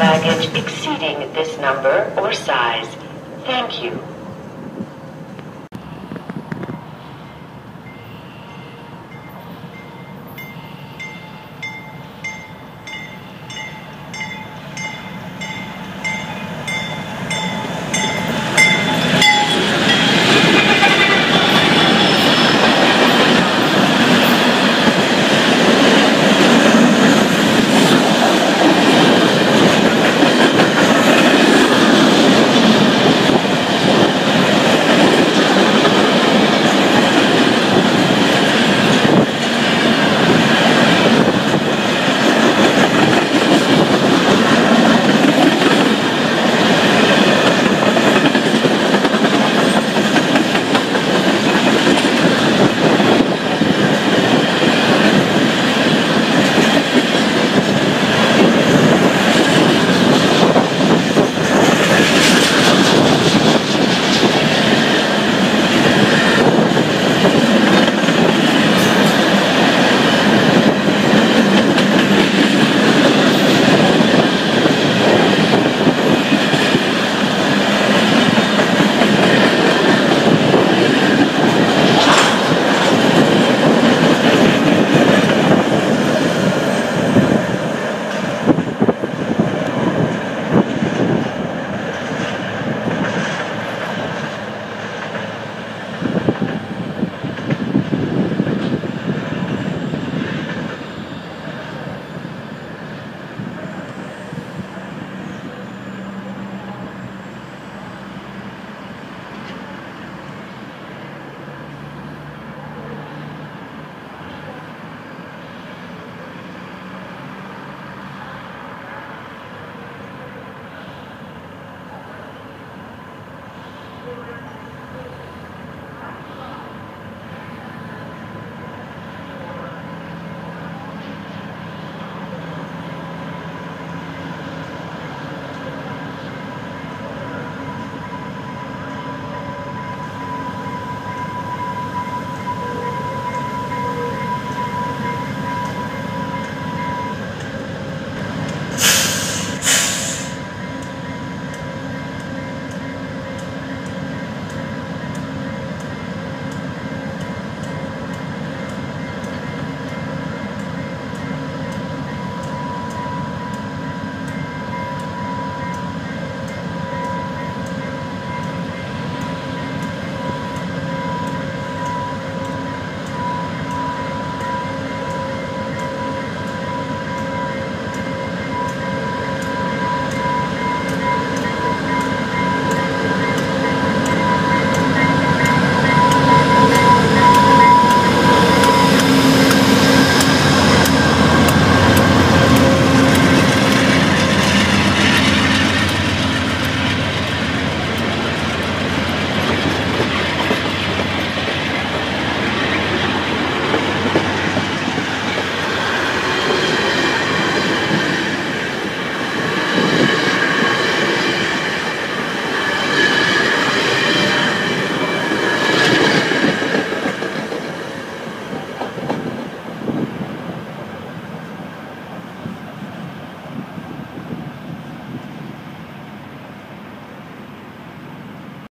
baggage exceeding this number or size. Thank you.